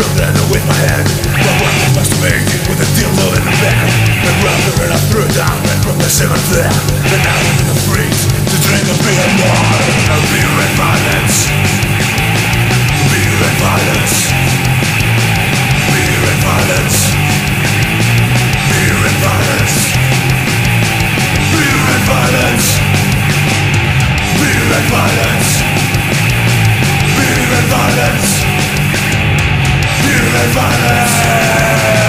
Rub that with my hand But what I speak with a dildo in the band And rubbed her and I threw it down And from the seventh there Then I am in the freaks To drink a beer more. And beer and violence. Beer and violence. Beer and violence. Beer and violence. Beer and violence. Beer and violence. Beer and violence. irreverente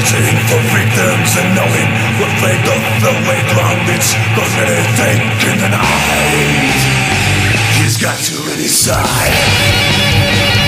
searching for victims and knowing the fate of the way round its cosmetic in the night. He's got too many sides.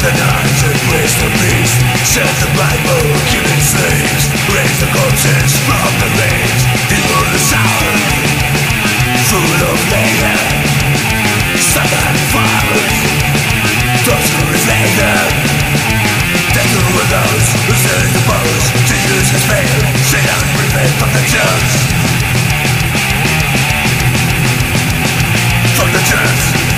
The night and praise the beast. Set the Bible, killing slaves. Raise the corpses from the graves the sound Full of mayhem fires. Those who reflect them Death to all those who still in the bones. Jesus has failed. Satan prevent from the church. From the church